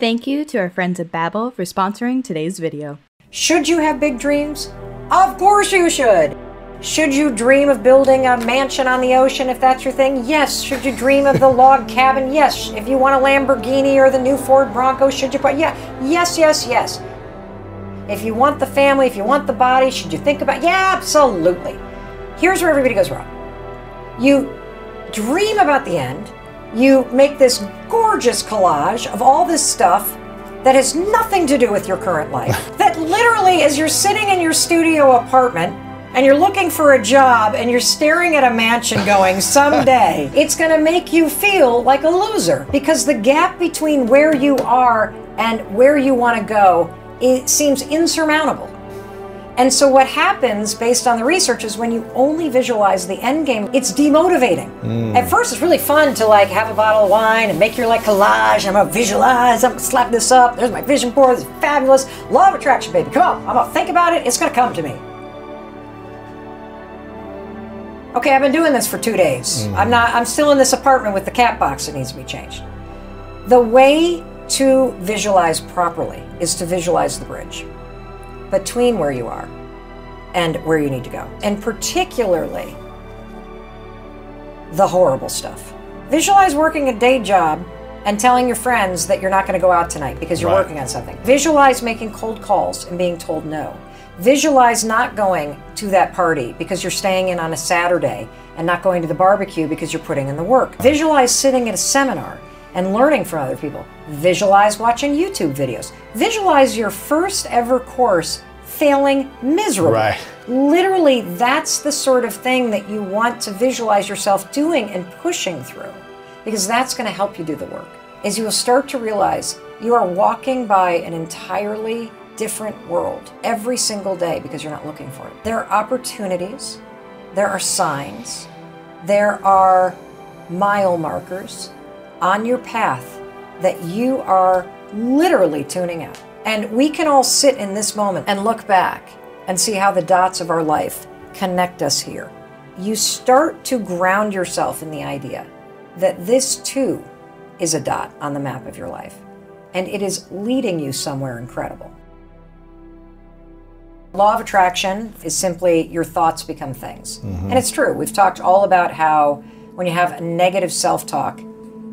Thank you to our friends at Babbel for sponsoring today's video. Should you have big dreams? Of course you should. Should you dream of building a mansion on the ocean if that's your thing? Yes. Should you dream of the log cabin? Yes. If you want a Lamborghini or the new Ford Bronco, should you put yeah. Yes, yes, yes. If you want the family, if you want the body, should you think about Yeah, absolutely. Here's where everybody goes wrong. You dream about the end, you make this gorgeous collage of all this stuff that has nothing to do with your current life. that literally, as you're sitting in your studio apartment and you're looking for a job and you're staring at a mansion going, someday, it's going to make you feel like a loser because the gap between where you are and where you want to go it seems insurmountable. And so what happens based on the research is when you only visualize the end game, it's demotivating. Mm. At first it's really fun to like have a bottle of wine and make your like collage. I'm gonna visualize, I'm gonna slap this up, there's my vision board, this is fabulous. Law of attraction, baby. Come on, I'm gonna think about it, it's gonna come to me. Okay, I've been doing this for two days. Mm. I'm not I'm still in this apartment with the cat box that needs to be changed. The way to visualize properly is to visualize the bridge between where you are and where you need to go. And particularly the horrible stuff. Visualize working a day job and telling your friends that you're not going to go out tonight because you're right. working on something. Visualize making cold calls and being told no. Visualize not going to that party because you're staying in on a Saturday and not going to the barbecue because you're putting in the work. Visualize sitting at a seminar and learning from other people. Visualize watching YouTube videos. Visualize your first ever course failing miserably. Right. Literally, that's the sort of thing that you want to visualize yourself doing and pushing through because that's going to help you do the work. As you will start to realize you are walking by an entirely different world every single day because you're not looking for it. There are opportunities, there are signs, there are mile markers on your path that you are literally tuning out. And we can all sit in this moment and look back and see how the dots of our life connect us here. You start to ground yourself in the idea that this too is a dot on the map of your life, and it is leading you somewhere incredible. Law of attraction is simply your thoughts become things. Mm-hmm. And it's true. We've talked all about how when you have negative self talk,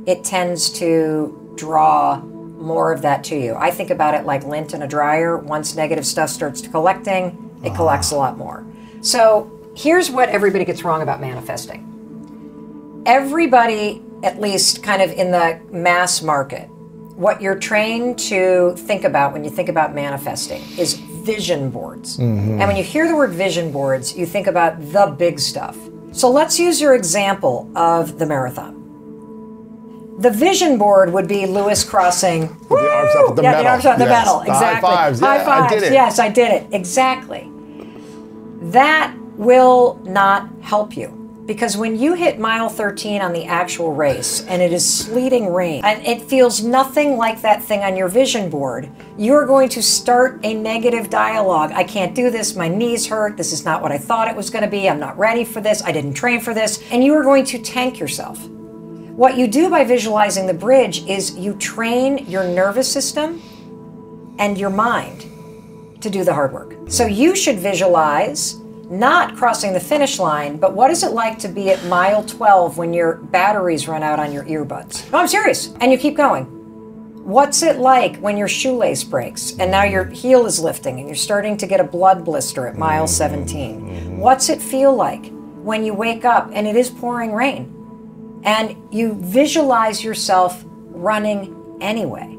it tends to draw more of that to you. I think about it like lint in a dryer. Once negative stuff starts collecting, it collects a lot more. So here's what everybody gets wrong about manifesting. Everybody, at least kind of in the mass market, what you're trained to think about when you think about manifesting is vision boards. Mm-hmm. And when you hear the word vision boards, you think about the big stuff. So let's use your example of the marathon. The vision board would be Lewis crossing. With the arms up at the yeah, the arms up at the yes. metal. The Exactly. high fives. High fives. I did it. Yes, I did it. Exactly. That will not help you. Because when you hit mile 13 on the actual race and it is sleeting rain and it feels nothing like that thing on your vision board, you're going to start a negative dialogue. I can't do this. My knees hurt. This is not what I thought it was going to be. I'm not ready for this. I didn't train for this. And you are going to tank yourself. What you do by visualizing the bridge is you train your nervous system and your mind to do the hard work. So you should visualize not crossing the finish line, but what is it like to be at mile 12 when your batteries run out on your earbuds? No, I'm serious. And you keep going. What's it like when your shoelace breaks and now your heel is lifting and you're starting to get a blood blister at mile 17? Mm-hmm. What's it feel like when you wake up and it is pouring rain? And you visualize yourself running anyway.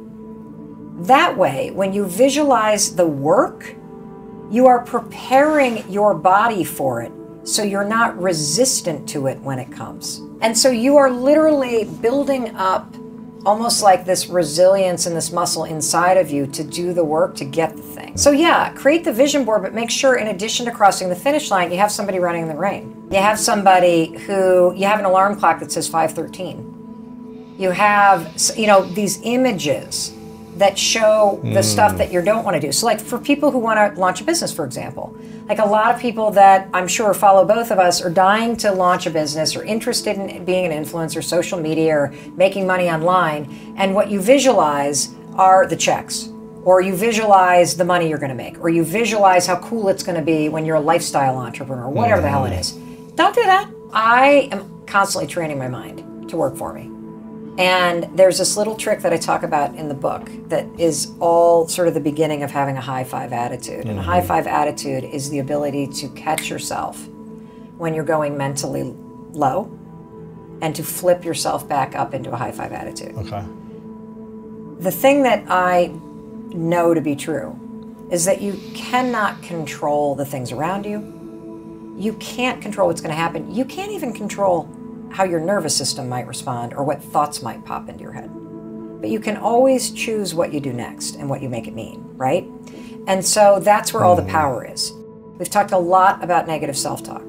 That way, when you visualize the work, you are preparing your body for it so you're not resistant to it when it comes. And so you are literally building up almost like this resilience and this muscle inside of you to do the work to get the thing. So, yeah, create the vision board, but make sure in addition to crossing the finish line, you have somebody running in the rain. You have somebody who, you have an alarm clock that says 513. You have, you know, these images that show the mm. stuff that you don't want to do. So, like for people who want to launch a business, for example, like a lot of people that I'm sure follow both of us are dying to launch a business or interested in being an influencer, social media, or making money online. And what you visualize are the checks, or you visualize the money you're going to make, or you visualize how cool it's going to be when you're a lifestyle entrepreneur, whatever the hell it is. Don't do that. I am constantly training my mind to work for me. And there's this little trick that I talk about in the book that is all sort of the beginning of having a high five attitude. And a high mm-hmm. five attitude is the ability to catch yourself when you're going mentally low and to flip yourself back up into a high five attitude. Okay. The thing that I know to be true is that you cannot control the things around you. You can't control what's going to happen. You can't even control how your nervous system might respond or what thoughts might pop into your head. But you can always choose what you do next and what you make it mean, right? And so that's where all the mm. power is. We've talked a lot about negative self talk.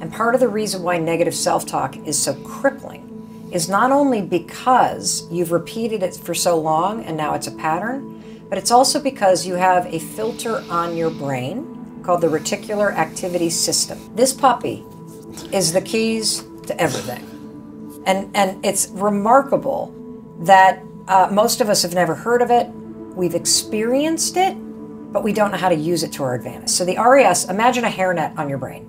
And part of the reason why negative self talk is so crippling is not only because you've repeated it for so long and now it's a pattern, but it's also because you have a filter on your brain called the reticular activating system. This puppy is the keys to everything. And, and it's remarkable that uh, most of us have never heard of it. We've experienced it, but we don't know how to use it to our advantage. So the RAS, imagine a hairnet on your brain,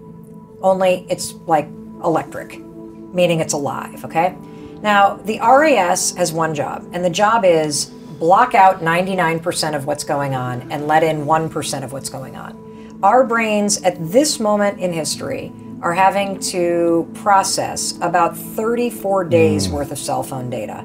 only it's like electric, meaning it's alive, okay? Now, the RAS has one job, and the job is block out 99% of what's going on and let in 1% of what's going on. Our brains at this moment in history are having to process about 34 days hmm. worth of cell phone data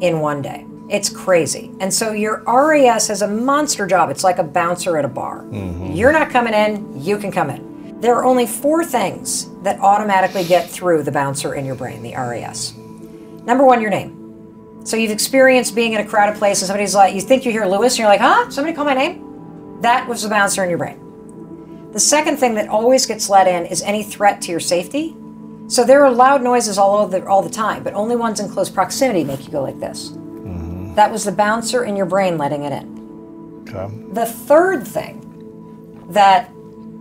in one day. It's crazy. And so your RAS has a monster job. It's like a bouncer at a bar. Mm-hmm. You're not coming in, you can come in. There are only four things that automatically get through the bouncer in your brain, the RAS. Number one, your name. So you've experienced being in a crowded place and somebody's like, you think you hear Lewis and you're like, huh? Somebody call my name? That was the bouncer in your brain. The second thing that always gets let in is any threat to your safety. So there are loud noises all over all the time, but only ones in close proximity make you go like this. Mm-hmm. That was the bouncer in your brain letting it in. Okay. The third thing that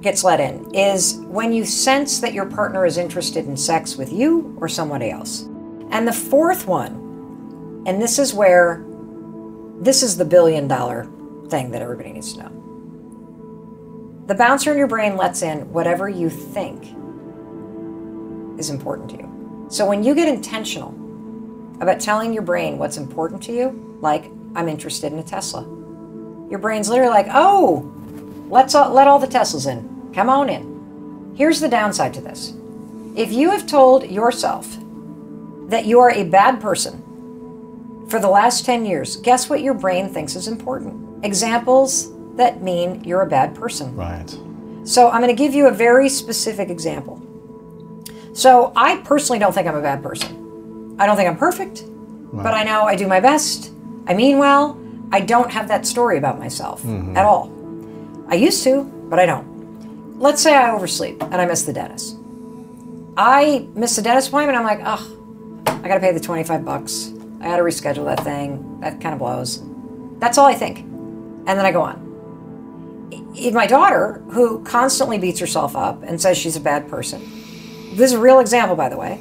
gets let in is when you sense that your partner is interested in sex with you or somebody else. And the fourth one, and this is where this is the billion dollar thing that everybody needs to know. The bouncer in your brain lets in whatever you think is important to you. So when you get intentional about telling your brain what's important to you, like I'm interested in a Tesla, your brain's literally like, "Oh, let's all, let all the Teslas in. Come on in." Here's the downside to this: if you have told yourself that you are a bad person for the last 10 years, guess what your brain thinks is important? Examples that mean you're a bad person. Right. So I'm going to give you a very specific example. So I personally don't think I'm a bad person. I don't think I'm perfect, but I know I do my best. I mean well. I don't have that story about myself mm-hmm. at all. I used to, but I don't. Let's say I oversleep and I miss the dentist. I miss the dentist appointment. I'm like, oh, I got to pay the 25 bucks. I got to reschedule that thing. That kind of blows. That's all I think. And then I go on my daughter, who constantly beats herself up and says she's a bad person, this is a real example, by the way.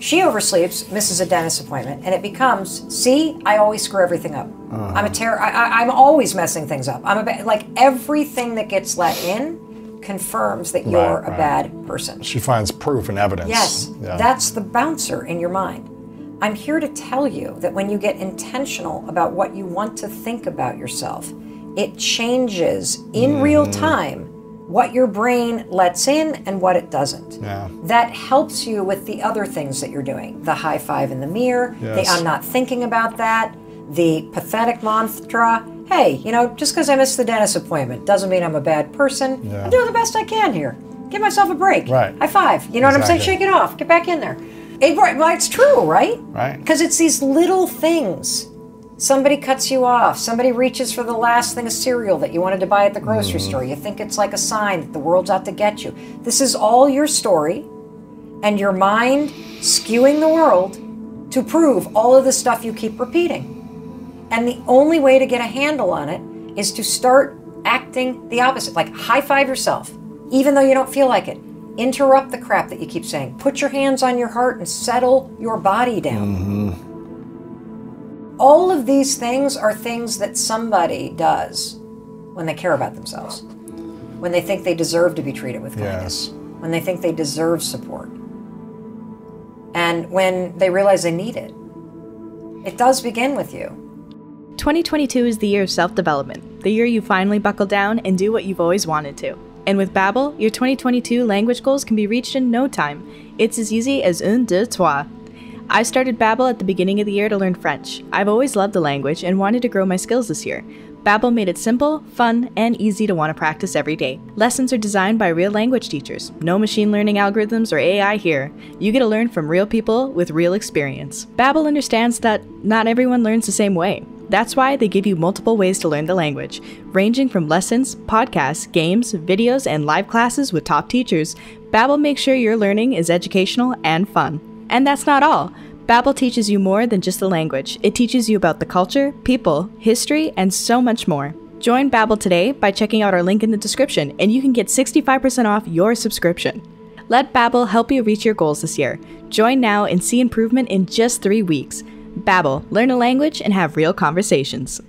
She oversleeps, misses a dentist appointment, and it becomes, see, I always screw everything up. Uh-huh. I'm a terror. I, I'm always messing things up. I'm a ba- like everything that gets let in confirms that you're Right, a right. bad person. She finds proof and evidence. Yes, Yeah. that's the bouncer in your mind. I'm here to tell you that when you get intentional about what you want to think about yourself, it changes in real Mm-hmm. time what your brain lets in and what it doesn't. Yeah. That helps you with the other things that you're doing the high five in the mirror, the I'm not thinking about that, the pathetic mantra. Hey, you know, just because I missed the dentist appointment doesn't mean I'm a bad person. Yeah. I'm doing the best I can here. Give myself a break. Right. High five. You know what I'm saying? Shake it off. Get back in there. It, right, well, it's true, right? Right. Because it's these little things. Somebody cuts you off. Somebody reaches for the last thing of cereal that you wanted to buy at the grocery Mm-hmm. store. You think it's like a sign that the world's out to get you. This is all your story and your mind skewing the world to prove all of the stuff you keep repeating. And the only way to get a handle on it is to start acting the opposite. Like high five yourself, even though you don't feel like it. Interrupt the crap that you keep saying. Put your hands on your heart and settle your body down. All of these things are things that somebody does when they care about themselves, when they think they deserve to be treated with kindness, Yes. when they think they deserve support, and when they realize they need it. It does begin with you. 2022 is the year of self development, the year you finally buckle down and do what you've always wanted to. And with Babbel, your 2022 language goals can be reached in no time. It's as easy as un, deux, trois. I started Babbel at the beginning of the year to learn French. I've always loved the language and wanted to grow my skills this year. Babbel made it simple, fun, and easy to want to practice every day. Lessons are designed by real language teachers. No machine learning algorithms or AI here. You get to learn from real people with real experience. Babbel understands that not everyone learns the same way. That's why they give you multiple ways to learn the language, ranging from lessons, podcasts, games, videos, and live classes with top teachers. Babbel makes sure your learning is educational and fun. And that's not all. Babbel teaches you more than just the language. It teaches you about the culture, people, history, and so much more. Join Babbel today by checking out our link in the description, and you can get 65% off your subscription. Let Babbel help you reach your goals this year. Join now and see improvement in just 3 weeks. Babbel, learn a language and have real conversations.